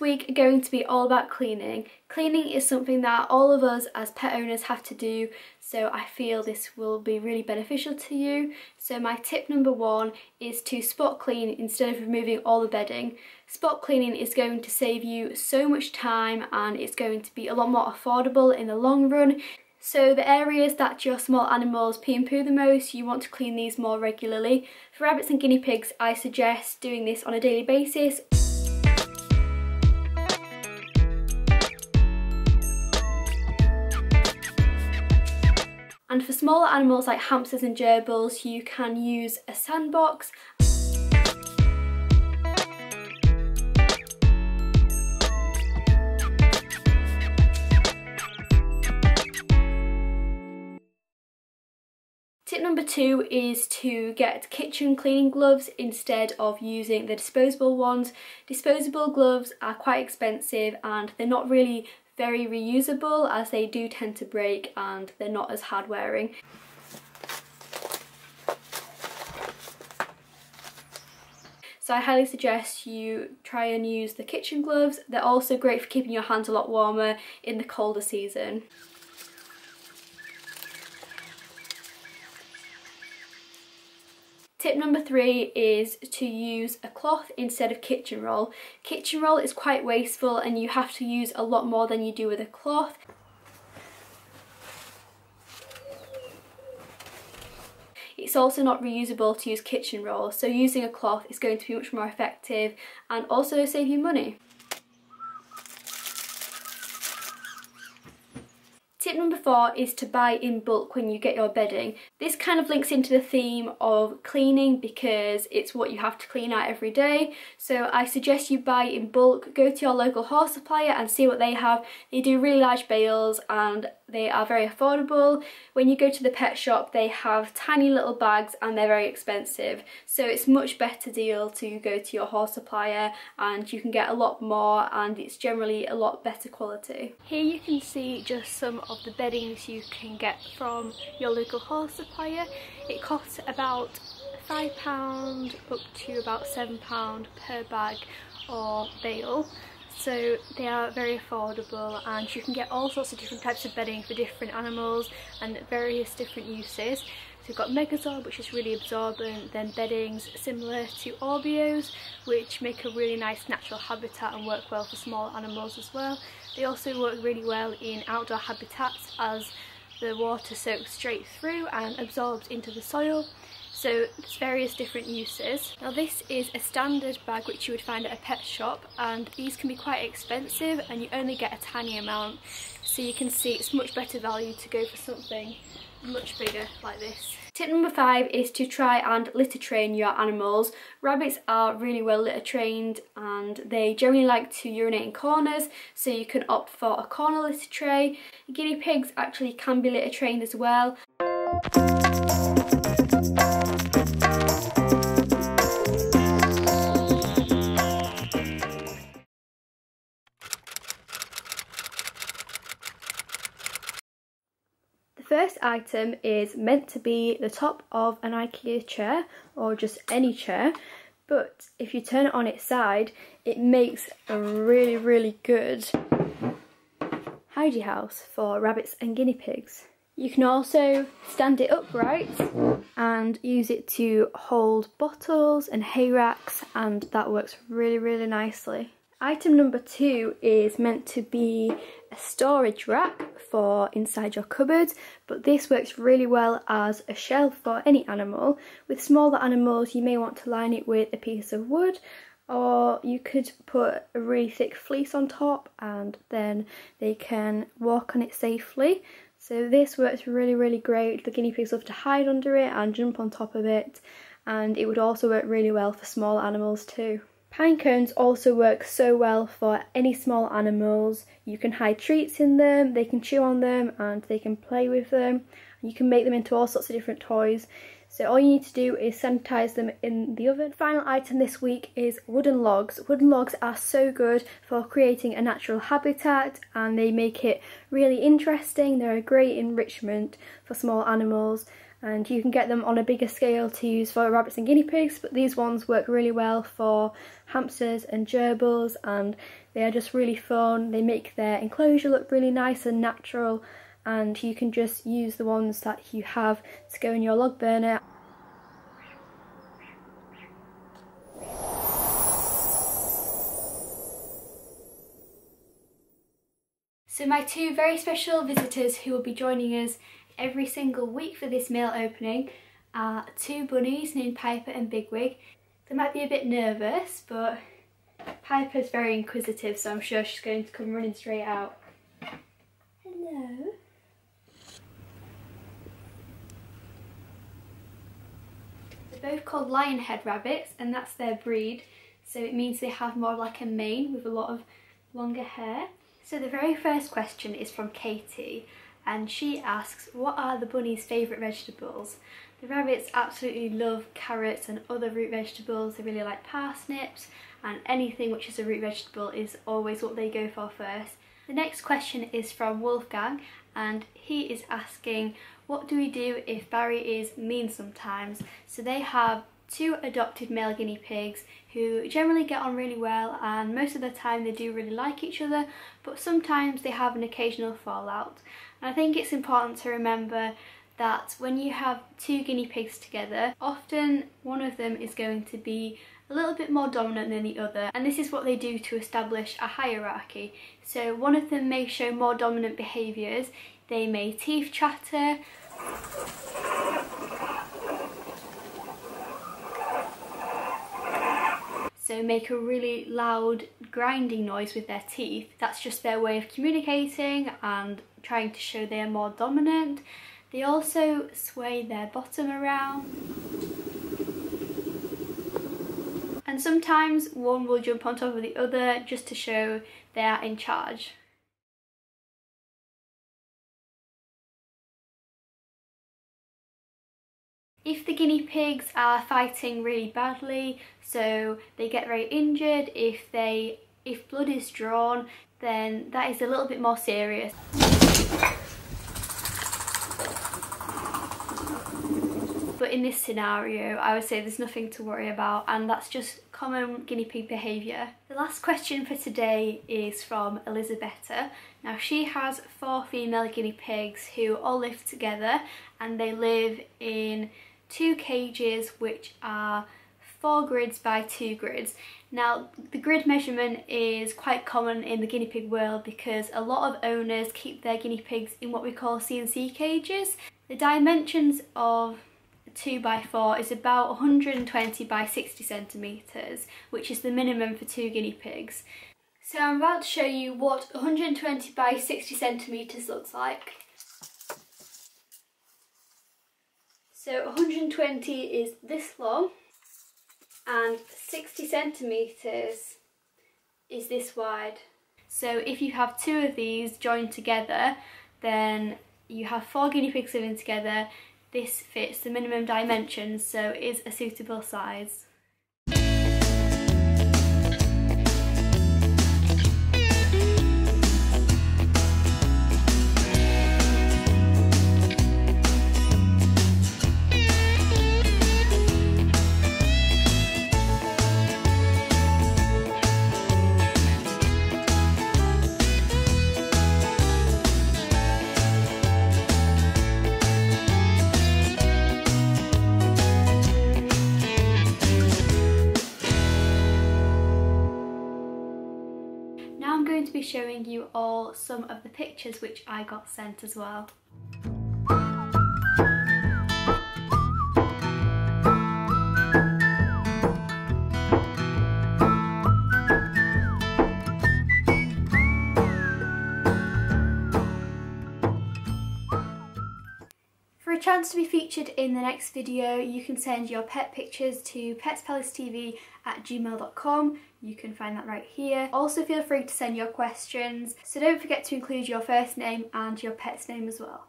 week are going to be all about cleaning. Cleaning is something that all of us as pet owners have to do so I feel this will be really beneficial to you. So my tip number one is to spot clean instead of removing all the bedding. Spot cleaning is going to save you so much time and it's going to be a lot more affordable in the long run. So the areas that your small animals pee and poo the most, you want to clean these more regularly. For rabbits and guinea pigs, I suggest doing this on a daily basis And for smaller animals like hamsters and gerbils, you can use a sandbox. Tip number two is to get kitchen cleaning gloves instead of using the disposable ones. Disposable gloves are quite expensive and they're not really very reusable as they do tend to break and they're not as hard wearing. So I highly suggest you try and use the kitchen gloves. They're also great for keeping your hands a lot warmer in the colder season. Tip number three is to use a cloth instead of kitchen roll. Kitchen roll is quite wasteful and you have to use a lot more than you do with a cloth. It's also not reusable to use kitchen roll, so using a cloth is going to be much more effective and also save you money. Number four is to buy in bulk when you get your bedding. This kind of links into the theme of cleaning because it's what you have to clean out every day. So I suggest you buy in bulk, go to your local horse supplier and see what they have. They do really large bales and they are very affordable. When you go to the pet shop they have tiny little bags and they're very expensive so it's much better deal to go to your horse supplier and you can get a lot more and it's generally a lot better quality. Here you can see just some of the beddings you can get from your local horse supplier. It costs about £5 up to about £7 per bag or bale so they are very affordable and you can get all sorts of different types of bedding for different animals and various different uses. So you've got Megazorb which is really absorbent, then beddings similar to Aubiose which make a really nice natural habitat and work well for small animals as well. They also work really well in outdoor habitats as the water soaks straight through and absorbs into the soil so there's various different uses. Now this is a standard bag which you would find at a pet shop and these can be quite expensive and you only get a tiny amount. So you can see it's much better value to go for something much bigger like this. Tip number five is to try and litter train your animals. Rabbits are really well litter trained and they generally like to urinate in corners so you can opt for a corner litter tray. Guinea pigs actually can be litter trained as well. Item is meant to be the top of an IKEA chair or just any chair but if you turn it on its side it makes a really really good hidey house for rabbits and guinea pigs. You can also stand it upright and use it to hold bottles and hay racks and that works really really nicely. Item number two is meant to be a storage rack for inside your cupboard but this works really well as a shelf for any animal. With smaller animals you may want to line it with a piece of wood or you could put a really thick fleece on top and then they can walk on it safely. So this works really really great. The guinea pigs love to hide under it and jump on top of it and it would also work really well for small animals too. Pine cones also work so well for any small animals. You can hide treats in them, they can chew on them and they can play with them. You can make them into all sorts of different toys. So all you need to do is sanitize them in the oven. Final item this week is wooden logs. Wooden logs are so good for creating a natural habitat and they make it really interesting. They're a great enrichment for small animals and you can get them on a bigger scale to use for rabbits and guinea pigs but these ones work really well for hamsters and gerbils and they are just really fun. They make their enclosure look really nice and natural and you can just use the ones that you have to go in your log burner. So my two very special visitors who will be joining us every single week for this mail opening are two bunnies named Piper and Bigwig. They might be a bit nervous but Piper's very inquisitive so I'm sure she's going to come running straight out. Hello. They're both called lionhead rabbits and that's their breed so it means they have more like a mane with a lot of longer hair. So the very first question is from Katie and she asks what are the bunny's favourite vegetables? The rabbits absolutely love carrots and other root vegetables, they really like parsnips and anything which is a root vegetable is always what they go for first. The next question is from Wolfgang and he is asking what do we do if Barry is mean sometimes? So they have two adopted male guinea pigs who generally get on really well and most of the time they do really like each other but sometimes they have an occasional fallout. And I think it's important to remember that when you have two guinea pigs together, often one of them is going to be a little bit more dominant than the other and this is what they do to establish a hierarchy. So one of them may show more dominant behaviours, they may teeth chatter, so make a really loud grinding noise with their teeth. That's just their way of communicating and trying to show they are more dominant. They also sway their bottom around. And sometimes one will jump on top of the other just to show they are in charge. If the guinea pigs are fighting really badly, so they get very injured, if they if blood is drawn, then that is a little bit more serious. But in this scenario, I would say there's nothing to worry about and that's just common guinea pig behaviour. The last question for today is from Elizabetta. Now she has four female guinea pigs who all live together and they live in two cages which are four grids by two grids. Now the grid measurement is quite common in the guinea pig world because a lot of owners keep their guinea pigs in what we call CNC cages. The dimensions of 2 by 4 is about 120 by 60 centimetres which is the minimum for two guinea pigs. So I'm about to show you what 120 by 60 centimetres looks like. So 120 is this long and 60 centimetres is this wide. So if you have two of these joined together then you have four guinea pigs living together. This fits the minimum dimensions so is a suitable size. Be showing you all some of the pictures which I got sent as well. For a chance to be featured in the next video, you can send your pet pictures to petspalacetv at gmail.com. You can find that right here. Also feel free to send your questions, so don't forget to include your first name and your pet's name as well.